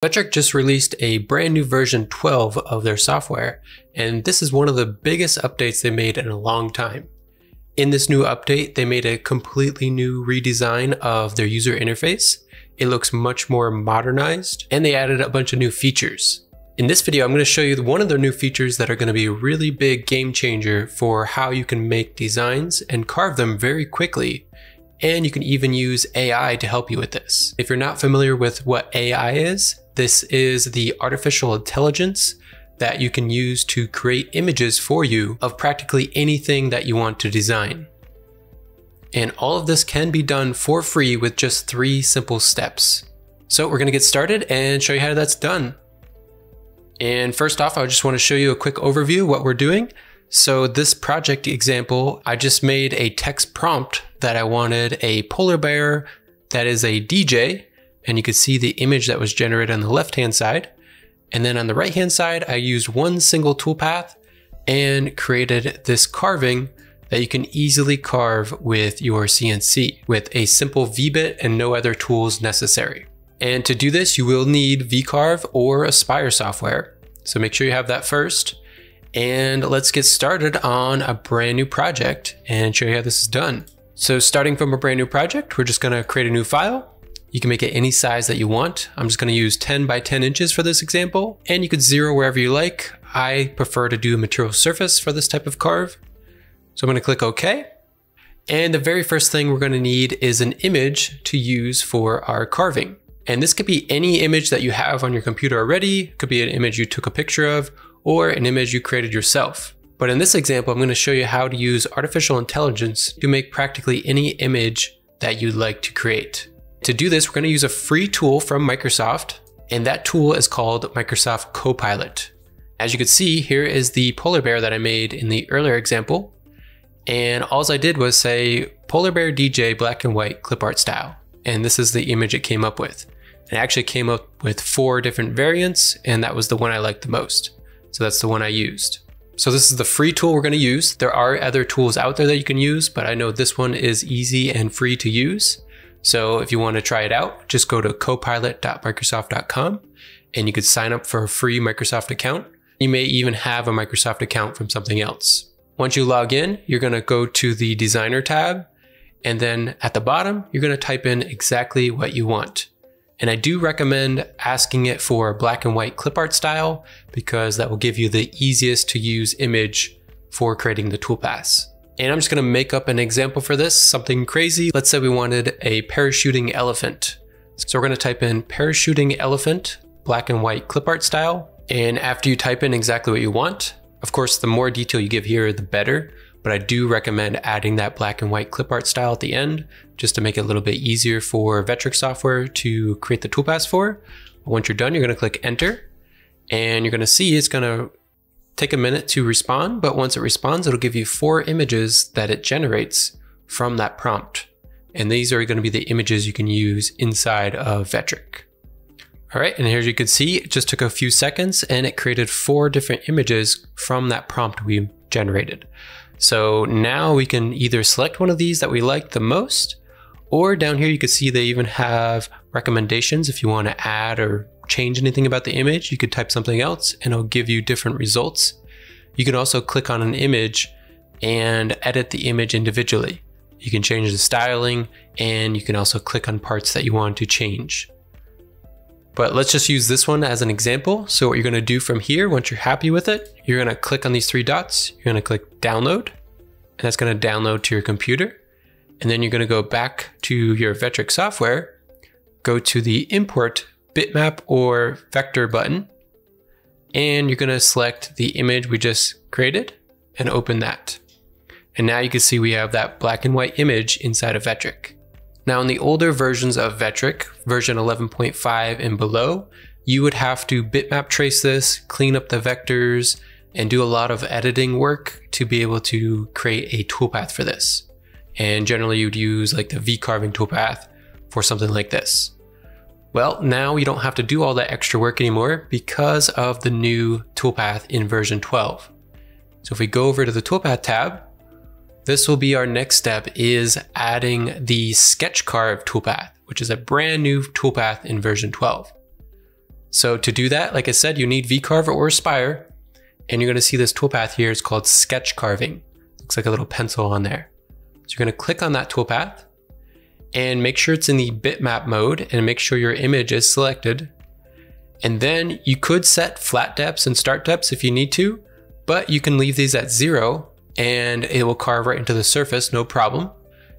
Vectric just released a brand new version 12 of their software, and this is one of the biggest updates they made in a long time. In this new update, they made a completely new redesign of their user interface. It looks much more modernized, and they added a bunch of new features. In this video, I'm going to show you one of their new features that are going to be a really big game changer for how you can make designs and carve them very quickly and you can even use AI to help you with this. If you're not familiar with what AI is, this is the artificial intelligence that you can use to create images for you of practically anything that you want to design. And all of this can be done for free with just three simple steps. So we're gonna get started and show you how that's done. And first off, I just wanna show you a quick overview of what we're doing. So this project example, I just made a text prompt that I wanted a polar bear that is a DJ and you can see the image that was generated on the left hand side. And then on the right hand side, I used one single toolpath and created this carving that you can easily carve with your CNC with a simple VBit and no other tools necessary. And to do this, you will need VCarve or Aspire software. So make sure you have that first. And let's get started on a brand new project and show you how this is done. So starting from a brand new project, we're just gonna create a new file you can make it any size that you want. I'm just going to use 10 by 10 inches for this example, and you could zero wherever you like. I prefer to do a material surface for this type of carve. So I'm going to click OK. And the very first thing we're going to need is an image to use for our carving. And this could be any image that you have on your computer already. It could be an image you took a picture of or an image you created yourself. But in this example, I'm going to show you how to use artificial intelligence to make practically any image that you'd like to create. To do this, we're going to use a free tool from Microsoft, and that tool is called Microsoft Copilot. As you can see, here is the polar bear that I made in the earlier example. And all I did was say polar bear DJ black and white clip art style. And this is the image it came up with. It actually came up with four different variants, and that was the one I liked the most. So that's the one I used. So this is the free tool we're going to use. There are other tools out there that you can use, but I know this one is easy and free to use. So if you want to try it out, just go to copilot.microsoft.com and you could sign up for a free Microsoft account. You may even have a Microsoft account from something else. Once you log in, you're going to go to the designer tab. And then at the bottom, you're going to type in exactly what you want. And I do recommend asking it for black and white clip art style because that will give you the easiest to use image for creating the toolpaths. And I'm just gonna make up an example for this, something crazy. Let's say we wanted a parachuting elephant. So we're gonna type in parachuting elephant, black and white clip art style. And after you type in exactly what you want, of course, the more detail you give here, the better. But I do recommend adding that black and white clip art style at the end, just to make it a little bit easier for Vectric software to create the toolpaths for. Once you're done, you're gonna click enter and you're gonna see it's gonna take a minute to respond, but once it responds, it'll give you four images that it generates from that prompt. And these are going to be the images you can use inside of Vectric. All right, and here you can see, it just took a few seconds and it created four different images from that prompt we generated. So now we can either select one of these that we like the most, or down here you can see they even have recommendations if you want to add or change anything about the image, you could type something else and it'll give you different results. You can also click on an image and edit the image individually. You can change the styling and you can also click on parts that you want to change. But let's just use this one as an example. So what you're gonna do from here, once you're happy with it, you're gonna click on these three dots, you're gonna click download, and that's gonna download to your computer. And then you're gonna go back to your Vectric software, go to the import bitmap or vector button. And you're going to select the image we just created and open that. And now you can see we have that black and white image inside of Vectric. Now in the older versions of Vectric, version 11.5 and below, you would have to bitmap trace this, clean up the vectors, and do a lot of editing work to be able to create a toolpath for this. And generally you'd use like the V-carving toolpath for something like this. Well, now you don't have to do all that extra work anymore because of the new toolpath in version 12. So if we go over to the toolpath tab, this will be our next step is adding the sketch carve toolpath, which is a brand new toolpath in version 12. So to do that, like I said, you need VCarve or Aspire. And you're gonna see this toolpath here. It's called sketch carving. Looks like a little pencil on there. So you're gonna click on that toolpath and make sure it's in the bitmap mode and make sure your image is selected. And then you could set flat depths and start depths if you need to, but you can leave these at zero and it will carve right into the surface, no problem.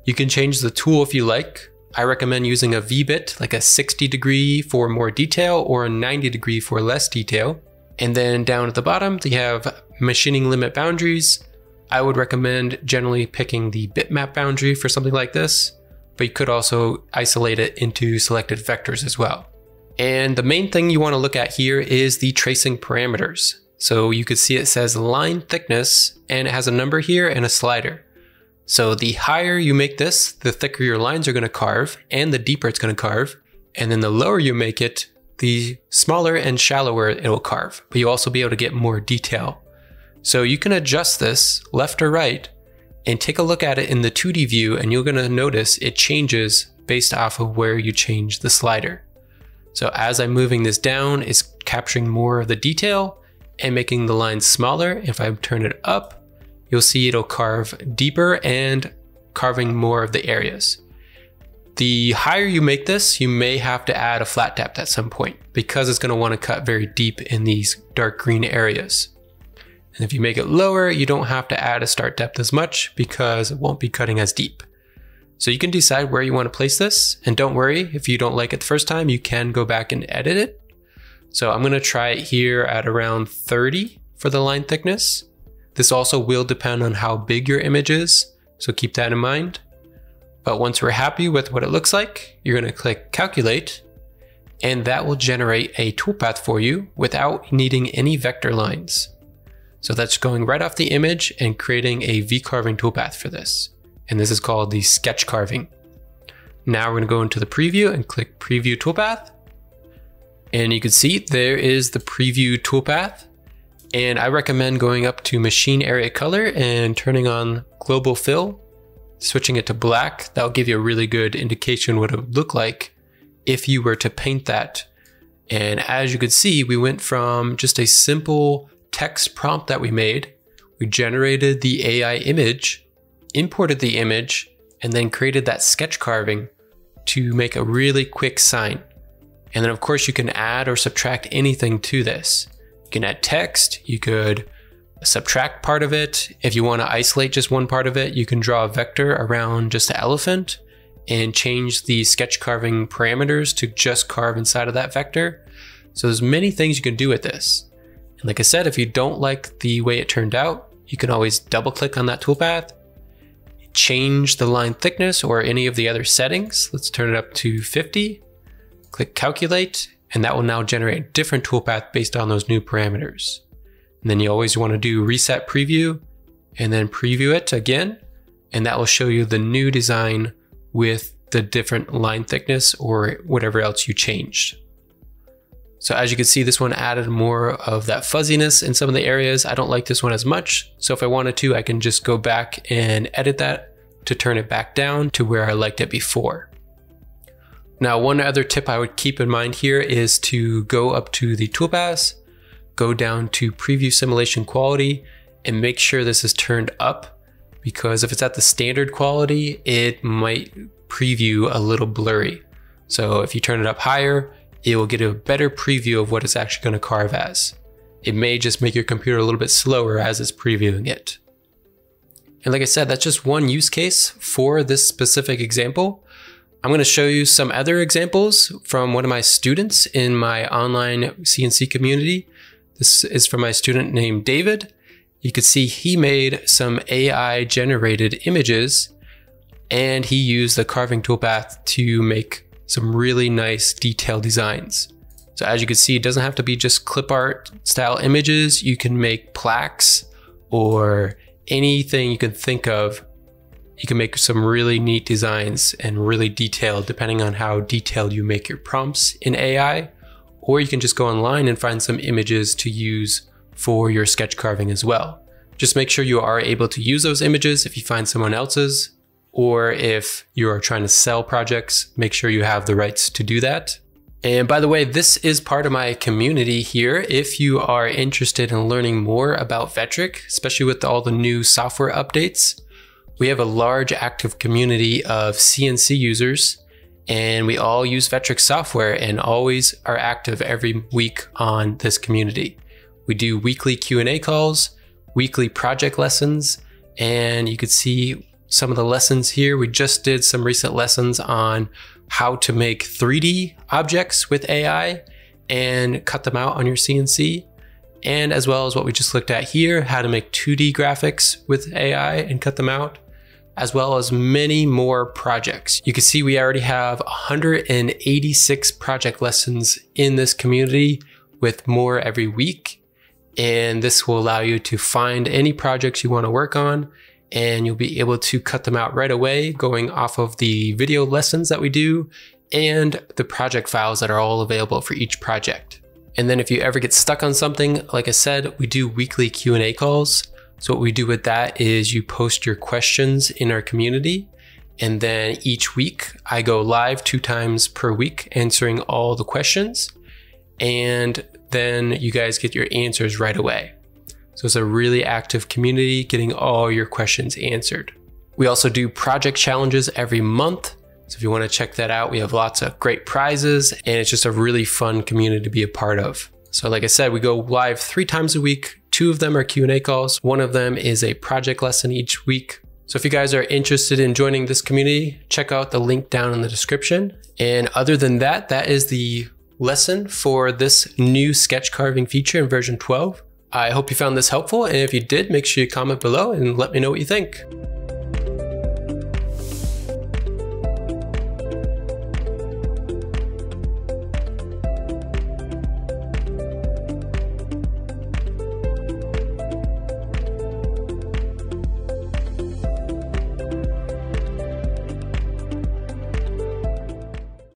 You can change the tool if you like. I recommend using a V-bit, like a 60 degree for more detail or a 90 degree for less detail. And then down at the bottom, you have machining limit boundaries. I would recommend generally picking the bitmap boundary for something like this, but you could also isolate it into selected vectors as well. And the main thing you want to look at here is the tracing parameters. So you could see it says line thickness and it has a number here and a slider. So the higher you make this, the thicker your lines are going to carve and the deeper it's going to carve. And then the lower you make it, the smaller and shallower it will carve, but you'll also be able to get more detail. So you can adjust this left or right and take a look at it in the 2D view and you're going to notice it changes based off of where you change the slider. So as I'm moving this down, it's capturing more of the detail and making the lines smaller. If I turn it up, you'll see it'll carve deeper and carving more of the areas. The higher you make this, you may have to add a flat depth at some point because it's going to want to cut very deep in these dark green areas. And if you make it lower, you don't have to add a start depth as much because it won't be cutting as deep. So you can decide where you want to place this. And don't worry, if you don't like it the first time, you can go back and edit it. So I'm going to try it here at around 30 for the line thickness. This also will depend on how big your image is, so keep that in mind. But once we're happy with what it looks like, you're going to click calculate and that will generate a toolpath for you without needing any vector lines. So that's going right off the image and creating a V-carving toolpath for this. And this is called the sketch carving. Now we're going to go into the preview and click preview toolpath. And you can see there is the preview toolpath. And I recommend going up to machine area color and turning on global fill switching it to black, that'll give you a really good indication what it would look like if you were to paint that. And as you can see, we went from just a simple text prompt that we made, we generated the AI image, imported the image, and then created that sketch carving to make a really quick sign. And then of course you can add or subtract anything to this. You can add text, you could subtract part of it. If you want to isolate just one part of it, you can draw a vector around just the elephant and change the sketch carving parameters to just carve inside of that vector. So there's many things you can do with this. And like I said, if you don't like the way it turned out, you can always double click on that toolpath, change the line thickness or any of the other settings. Let's turn it up to 50, click calculate, and that will now generate a different toolpath based on those new parameters. And then you always want to do reset preview and then preview it again. And that will show you the new design with the different line thickness or whatever else you changed. So as you can see, this one added more of that fuzziness in some of the areas. I don't like this one as much. So if I wanted to, I can just go back and edit that to turn it back down to where I liked it before. Now, one other tip I would keep in mind here is to go up to the toolpaths go down to preview simulation quality and make sure this is turned up because if it's at the standard quality, it might preview a little blurry. So if you turn it up higher, it will get a better preview of what it's actually going to carve as. It may just make your computer a little bit slower as it's previewing it. And like I said, that's just one use case for this specific example. I'm going to show you some other examples from one of my students in my online CNC community this is from my student named David. You could see he made some AI generated images and he used the carving toolpath to make some really nice detailed designs. So as you can see, it doesn't have to be just clip art style images. You can make plaques or anything you can think of. You can make some really neat designs and really detailed depending on how detailed you make your prompts in AI or you can just go online and find some images to use for your sketch carving as well. Just make sure you are able to use those images if you find someone else's, or if you are trying to sell projects, make sure you have the rights to do that. And by the way, this is part of my community here. If you are interested in learning more about Vectric, especially with all the new software updates, we have a large active community of CNC users and we all use Vectric software and always are active every week on this community. We do weekly Q&A calls, weekly project lessons, and you could see some of the lessons here. We just did some recent lessons on how to make 3D objects with AI and cut them out on your CNC. And as well as what we just looked at here, how to make 2D graphics with AI and cut them out as well as many more projects. You can see we already have 186 project lessons in this community with more every week. And this will allow you to find any projects you want to work on and you'll be able to cut them out right away going off of the video lessons that we do and the project files that are all available for each project. And then if you ever get stuck on something, like I said, we do weekly Q&A calls. So what we do with that is you post your questions in our community. And then each week I go live two times per week answering all the questions. And then you guys get your answers right away. So it's a really active community getting all your questions answered. We also do project challenges every month. So if you want to check that out, we have lots of great prizes and it's just a really fun community to be a part of. So like I said, we go live three times a week Two of them are Q&A calls. One of them is a project lesson each week. So if you guys are interested in joining this community, check out the link down in the description. And other than that, that is the lesson for this new sketch carving feature in version 12. I hope you found this helpful. And if you did, make sure you comment below and let me know what you think.